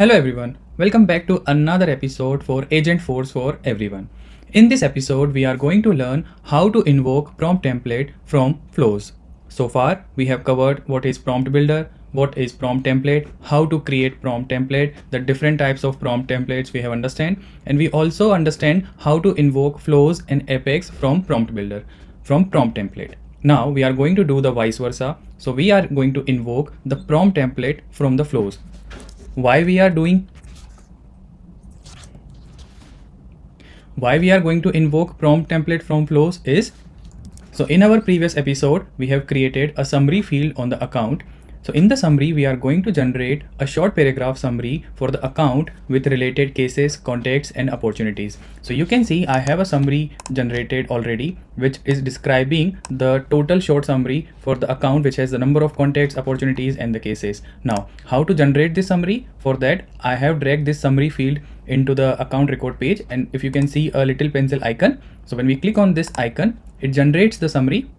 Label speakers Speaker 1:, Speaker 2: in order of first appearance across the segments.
Speaker 1: Hello everyone, welcome back to another episode for Agentforce for Everyone. In this episode, we are going to learn how to invoke prompt template from flows. So far, we have covered what is prompt builder, what is prompt template, how to create prompt template, the different types of prompt templates we have understand, and we also understand how to invoke flows and Apex from prompt builder, from prompt template. Now we are going to do the vice versa. So we are going to invoke the prompt template from the flows why we are doing why we are going to invoke prompt template from flows is so in our previous episode we have created a summary field on the account so in the summary, we are going to generate a short paragraph summary for the account with related cases, contacts, and opportunities. So you can see I have a summary generated already, which is describing the total short summary for the account, which has the number of contacts, opportunities and the cases. Now, how to generate this summary? For that, I have dragged this summary field into the account record page. And if you can see a little pencil icon. So when we click on this icon, it generates the summary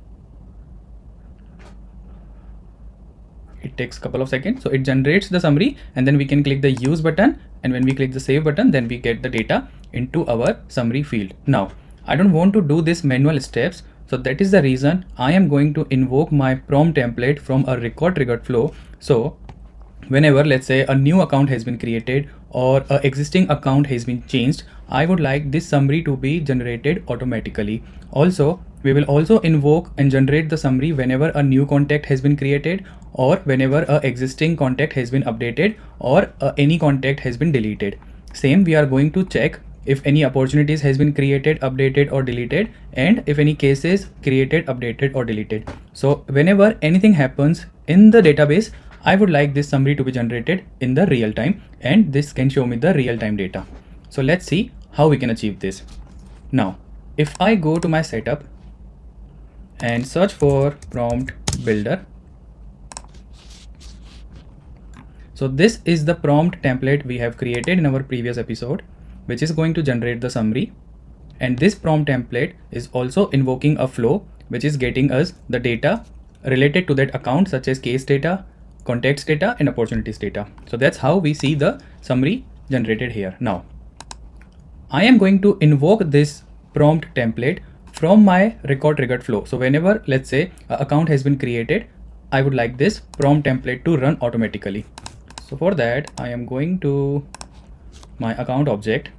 Speaker 1: it takes a couple of seconds. So it generates the summary and then we can click the use button. And when we click the save button then we get the data into our summary field. Now i don't want to do this manual steps. So that is the reason i am going to invoke my prompt template from a record triggered flow. So whenever let's say a new account has been created or a existing account has been changed i would like this summary to be generated automatically. Also we will also invoke and generate the summary whenever a new contact has been created or whenever a existing contact has been updated or uh, any contact has been deleted. Same we are going to check if any opportunities has been created, updated or deleted and if any cases created, updated or deleted. So whenever anything happens in the database, I would like this summary to be generated in the real time and this can show me the real time data. So let's see how we can achieve this. Now, if I go to my setup and search for prompt builder. So this is the prompt template we have created in our previous episode, which is going to generate the summary. And this prompt template is also invoking a flow, which is getting us the data related to that account, such as case data, context data, and opportunities data. So that's how we see the summary generated here. Now, I am going to invoke this prompt template from my record triggered flow. So whenever let's say account has been created, I would like this prompt template to run automatically. So for that, I am going to my account object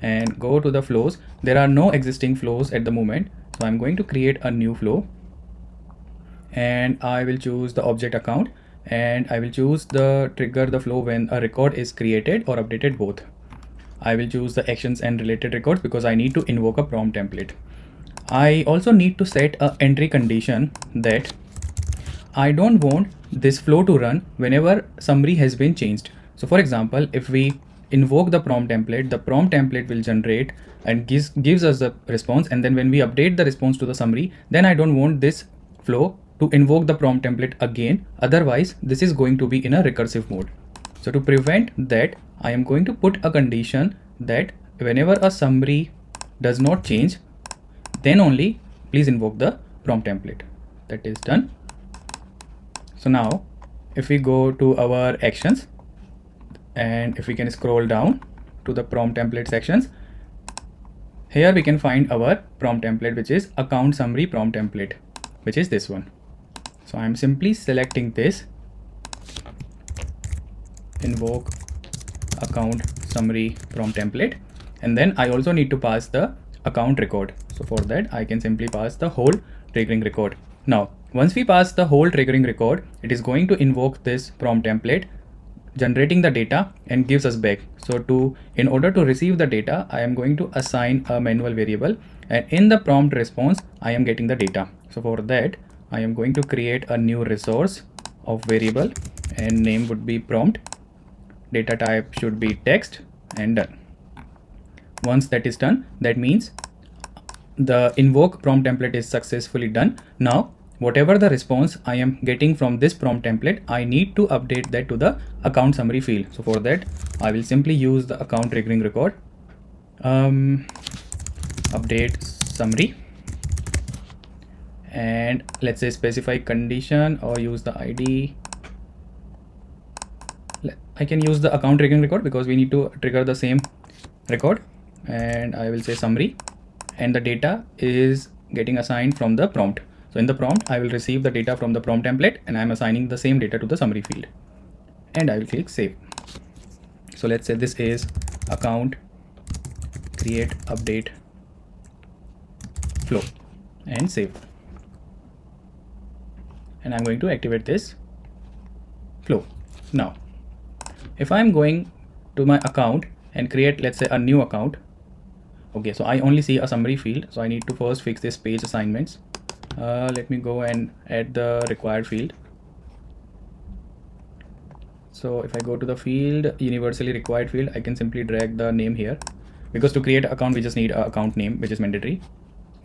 Speaker 1: and go to the flows. There are no existing flows at the moment. So I'm going to create a new flow and I will choose the object account and I will choose the trigger the flow when a record is created or updated both. I will choose the actions and related records because I need to invoke a prompt template. I also need to set a entry condition that I don't want this flow to run whenever summary has been changed. So for example, if we invoke the prompt template, the prompt template will generate and gives, gives us the response. And then when we update the response to the summary, then I don't want this flow to invoke the prompt template again. Otherwise, this is going to be in a recursive mode. So to prevent that, I am going to put a condition that whenever a summary does not change, then only please invoke the prompt template. That is done. So now if we go to our actions and if we can scroll down to the prompt template sections, here we can find our prompt template, which is account summary prompt template, which is this one. So I'm simply selecting this invoke account summary prompt template. And then I also need to pass the account record. So for that I can simply pass the whole triggering record. Now once we pass the whole triggering record it is going to invoke this prompt template generating the data and gives us back. So to in order to receive the data I am going to assign a manual variable. And in the prompt response I am getting the data. So for that I am going to create a new resource of variable and name would be prompt data type should be text and done. Once that is done, that means the invoke prompt template is successfully done. Now, whatever the response I am getting from this prompt template, I need to update that to the account summary field. So for that, I will simply use the account triggering record, um, update summary, and let's say specify condition or use the ID I can use the account triggering record because we need to trigger the same record and I will say summary and the data is getting assigned from the prompt. So in the prompt, I will receive the data from the prompt template and I'm assigning the same data to the summary field and I will click save. So let's say this is account create update flow and save. And I'm going to activate this flow. Now, if I'm going to my account and create, let's say a new account. Okay, so I only see a summary field. So I need to first fix this page assignments. Uh, let me go and add the required field. So if I go to the field universally required field, I can simply drag the name here because to create account, we just need an account name, which is mandatory.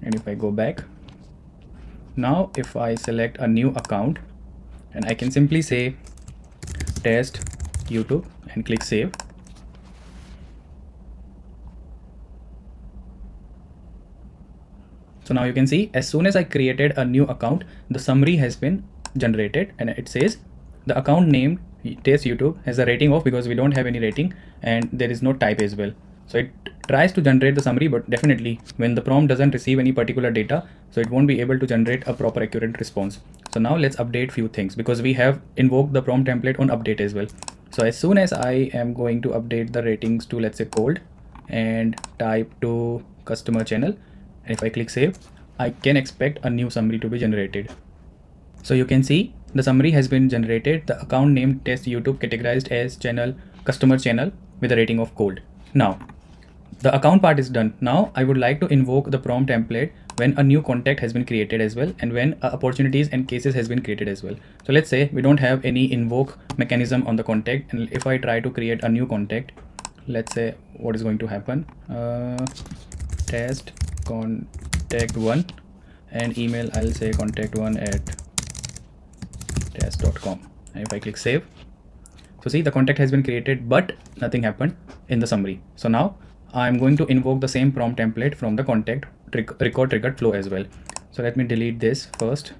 Speaker 1: And if I go back now, if I select a new account and I can simply say test YouTube and click save. So now you can see as soon as I created a new account, the summary has been generated and it says the account name test YouTube has a rating of because we don't have any rating and there is no type as well. So it tries to generate the summary, but definitely when the prompt doesn't receive any particular data, so it won't be able to generate a proper accurate response. So now let's update few things because we have invoked the prompt template on update as well. So as soon as I am going to update the ratings to let's say cold and type to customer channel, and if I click save, I can expect a new summary to be generated. So you can see the summary has been generated. The account name test YouTube categorized as channel customer channel with a rating of cold. Now the account part is done. Now I would like to invoke the prompt template when a new contact has been created as well and when uh, opportunities and cases has been created as well. So let's say we don't have any invoke mechanism on the contact and if I try to create a new contact, let's say what is going to happen. Uh, test contact one and email I'll say contact one at test.com and if I click save so see the contact has been created but nothing happened in the summary so now I'm going to invoke the same prompt template from the contact record triggered flow as well. So let me delete this first.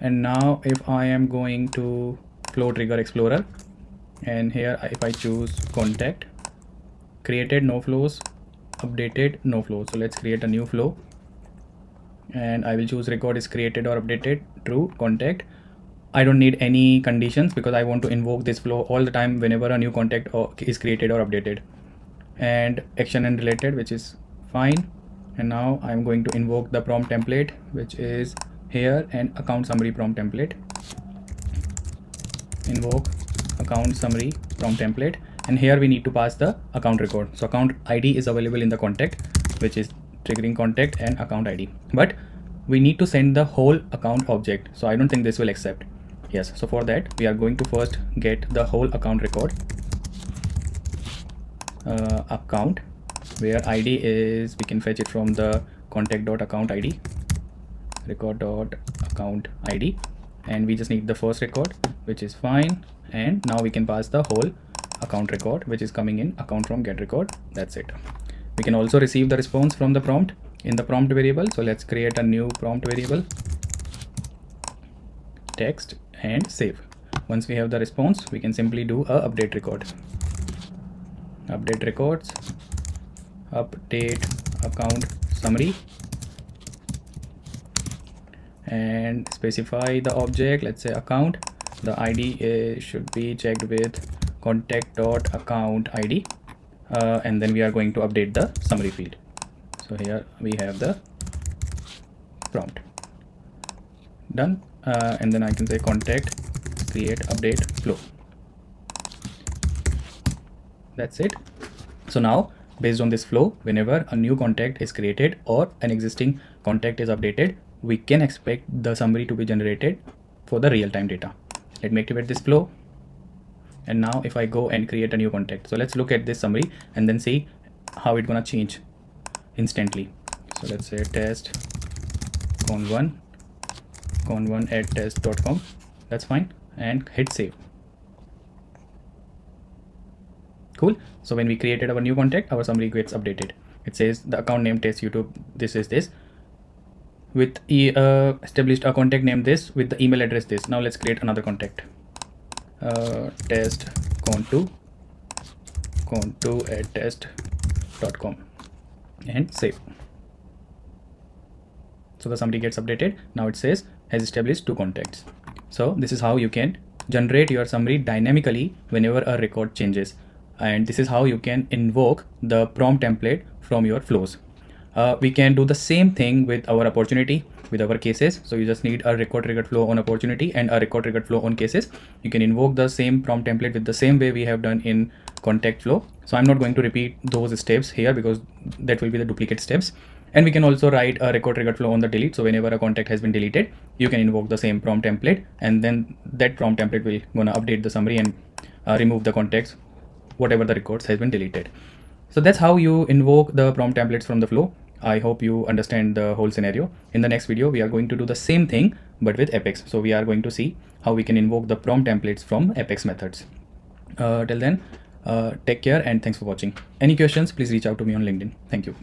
Speaker 1: And now if I am going to flow trigger explorer and here if I choose contact created no flows updated no flow so let's create a new flow and I will choose record is created or updated true contact I don't need any conditions because I want to invoke this flow all the time whenever a new contact is created or updated and action and related which is fine. And now I'm going to invoke the prompt template which is here and account summary prompt template. Invoke account summary prompt template. And here we need to pass the account record. So account id is available in the contact which is triggering contact and account id but we need to send the whole account object. So i don't think this will accept. Yes so for that we are going to first get the whole account record uh, account where id is we can fetch it from the contact dot account id record dot account id and we just need the first record which is fine. And now we can pass the whole account record which is coming in account from get record. That's it. We can also receive the response from the prompt in the prompt variable. So let's create a new prompt variable. Text and save. Once we have the response we can simply do a update record update records. Update account summary. And specify the object let's say account. The id is, should be checked with contact dot account id uh, and then we are going to update the summary field. So here we have the prompt. Done. Uh, and then i can say contact create update flow that's it. So now based on this flow whenever a new contact is created or an existing contact is updated we can expect the summary to be generated for the real-time data. Let me activate this flow. And now if I go and create a new contact. So let's look at this summary and then see how it's gonna change instantly. So let's say test con1 con1 at test.com that's fine. And hit save cool. So when we created our new contact our summary gets updated. It says the account name test youtube this is this. With e uh, established a contact name this with the email address this. Now let's create another contact. Uh, test conto conto at test.com and save. So the summary gets updated. Now it says has established two contacts. So this is how you can generate your summary dynamically whenever a record changes and this is how you can invoke the prompt template from your flows. Uh, we can do the same thing with our opportunity with our cases. So you just need a record triggered flow on opportunity and a record triggered flow on cases. You can invoke the same prompt template with the same way we have done in contact flow. So i'm not going to repeat those steps here because that will be the duplicate steps. And we can also write a record triggered flow on the delete. So whenever a contact has been deleted you can invoke the same prompt template and then that prompt template will gonna update the summary and uh, remove the contacts whatever the records has been deleted so that's how you invoke the prompt templates from the flow I hope you understand the whole scenario. In the next video, we are going to do the same thing, but with Apex. So we are going to see how we can invoke the prompt templates from Apex methods. Uh, till then, uh, take care and thanks for watching. Any questions, please reach out to me on LinkedIn. Thank you.